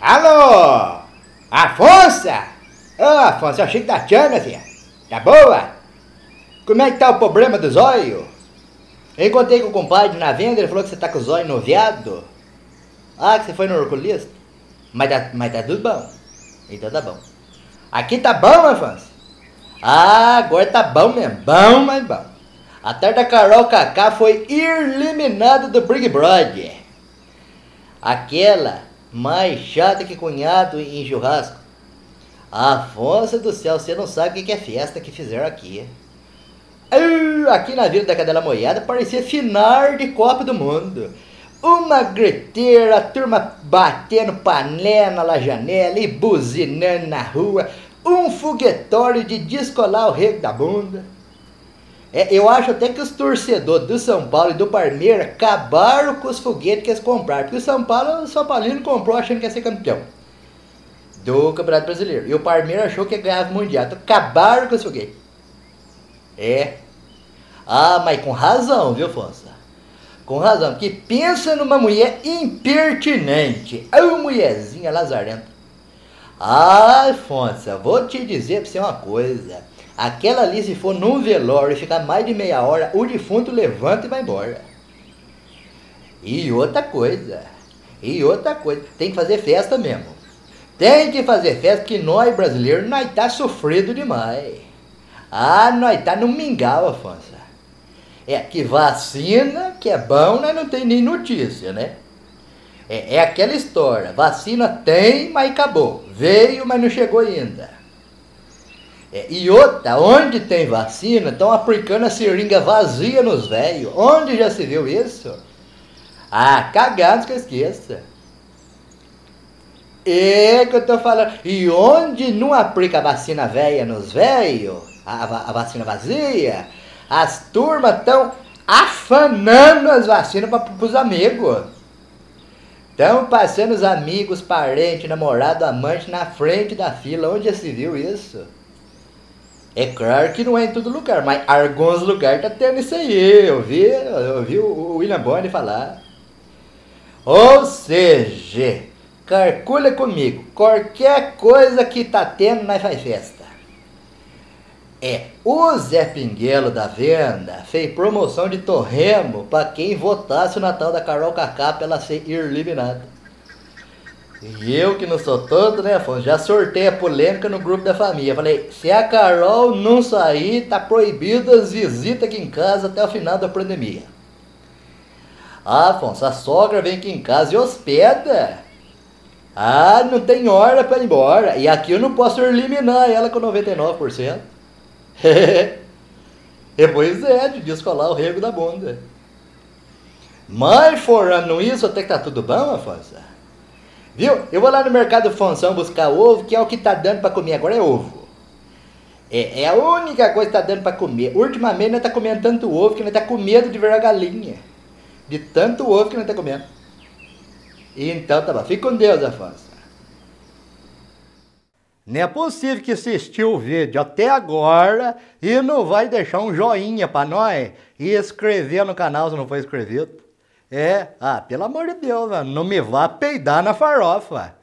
Alô? Afonso? Ô, Afonso, eu achei que tá tchana, filha. Tá boa? Como é que tá o problema do zóio? Eu encontrei com o compadre na venda, ele falou que você tá com o zóio noviado. Ah, que você foi no oculista? Mas tá, mas tá tudo bom. Então tá bom. Aqui tá bom, Afonso? Ah, agora tá bom mesmo. Bom, mas bom. A tarde da Carol Kaká foi eliminada do Big Brother. Aquela mais chata que cunhado em churrasco. Afonso do céu, você não sabe o que é festa que fizeram aqui. Aqui na Vila da Cadela Moiada parecia final de Copa do Mundo. Uma greteira, a turma batendo panela na janela e buzinando na rua. Um foguetório de descolar o rego da bunda. É, eu acho até que os torcedores do São Paulo e do Palmeiras acabaram com os foguetes que eles compraram. Porque o São Paulo, o São Paulino comprou achando que ia ser campeão do Campeonato Brasileiro. E o Palmeiras achou que ia ganhar o Mundial. Então acabaram com os foguetes. É. Ah, mas com razão, viu, Fonsa? Com razão. Porque pensa numa mulher impertinente. É uma mulherzinha lazarenta. Ah, Fonsa, vou te dizer pra você uma coisa. Aquela ali, se for num velório e ficar mais de meia hora, o defunto levanta e vai embora. E outra coisa, e outra coisa, tem que fazer festa mesmo. Tem que fazer festa, porque nós brasileiros, nós tá sofrido demais. Ah, nós tá no mingau, Afonso. É que vacina, que é bom, nós não tem nem notícia, né? É, é aquela história, vacina tem, mas acabou. Veio, mas não chegou ainda. É, e outra, onde tem vacina, estão aplicando a seringa vazia nos velhos. Onde já se viu isso? Ah, cagados que eu esqueça. É que eu tô falando. E onde não aplica a vacina velha nos velhos, a, a, vacina vazia, as turmas estão afanando as vacinas para os amigos. Estão passando os amigos, parentes, namorado, amante na frente da fila. Onde já se viu isso? É claro que não é em todo lugar, mas alguns lugares tá tendo isso aí. Eu vi, eu ouvi o William Bonner falar. Ou seja, calcula comigo, qualquer coisa que tá tendo, nós faz festa. É, o Zé Pinguelo da venda fez promoção de torremo para quem votasse o Natal da Carol Cacá pra ela ser eliminada. E eu que não sou todo, né, Afonso? Já sortei a polêmica no grupo da família. Falei, se a Carol não sair, tá proibido as visitas aqui em casa até o final da pandemia. Ah, Afonso, a sogra vem aqui em casa e hospeda. Ah, não tem hora para ir embora. E aqui eu não posso eliminar ela com 99%. e pois é, de descolar o rego da bunda. Mas forando isso, até que tá tudo bom, Afonso? Viu? Eu vou lá no mercado Fonção buscar ovo, que é o que tá dando para comer agora é ovo. É, é, a única coisa que tá dando para comer. Ultimamente nós tá comendo tanto ovo que nós tá com medo de ver a galinha. De tanto ovo que nós tá comendo. Então tá bom. Fique com Deus, Afonso. Não é possível que assistiu o vídeo até agora e não vai deixar um joinha para nós e escrever no canal se não for inscrito. É, ah, pelo amor de Deus, não me vá peidar na farofa.